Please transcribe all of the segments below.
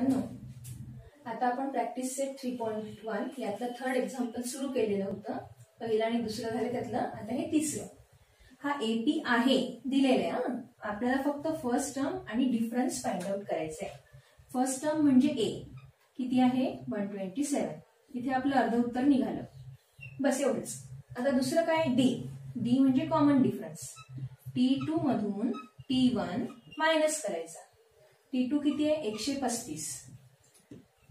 आता आपण practice set three point one यातलं थर्ड एक्झाम्पल सुरू केलेलं होतं. पहिलं आणि दुसरं झालं त्यातलं. आता हे तिसरं. हा एपी आहे दिलेलं आहे आपल्याला फक्त फर्स्ट टर्म आणि डिफरन्स फाइंड आउट करायचा आहे फर्स्ट टर्म म्हणजे ए किती आहे? वन ट्वेंटी सेवन इथे आपलं अर्ध उत्तर निघालं. बस एवढंच. आता दुसरं काय? डी डी म्हणजे कॉमन डिफरन्स टी टू मधून टी वन मायनस करायचा. टी टू किती आहे? एकशे पस्तीस.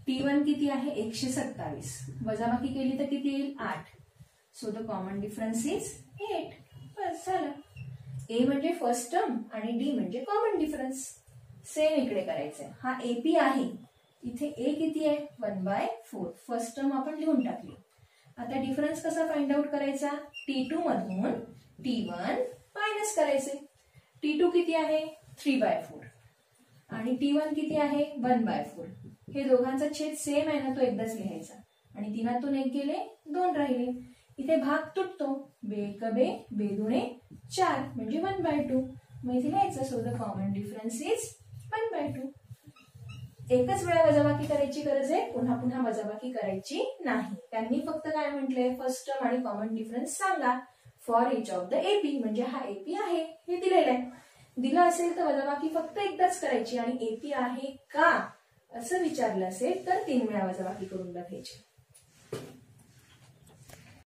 टी वन किती आहे? एकशे सत्तावीस. वजाबाकी केली तर किती येईल? आठ. So the common difference is eight बस झालं. ए म्हणजे फर्स्ट टर्म आणि डी म्हणजे कॉमन डिफरन्स सेम इकडे करायचंय. हा एपी आहे. इथे ए किती आहे? One by four first term आपण लिहून टाकली. आता डिफरन्स कसा फाइंड आउट करायचा? टी टू मधून टी वन मायनस करायचे. टी टू किती आहे? थ्री बाय फोर आणि टी वन किती आहे? वन बाय फोर हे दोघांचा छेद सेम आहे ना तो एकदाच लिहायचा. आणि तिनातून एक गेले दोन राहिले. इथे भाग तुटतो. बे बे बेदुणे चार. म्हणजे वन बाय टू मग इथे लिहायचं so the common difference is one by two एकच वेळा वजाबाकी करायची गरज आहे पुन्हा पुन्हा वजाबाकी करायची नाही. त्यांनी फक्त काय म्हटलंय? फर्स्ट टर्म आणि कॉमन डिफरन्स सांगा. For each of the AP म्हणजे हा एपी आहे हे दिलेलं आहे. दिलं असेल तर वजाबाकी फक्त एकदाच करायची आणि येते आहे का? असं विचारलं असेल तर तीन वेळा वजाबाकी करून बघायची.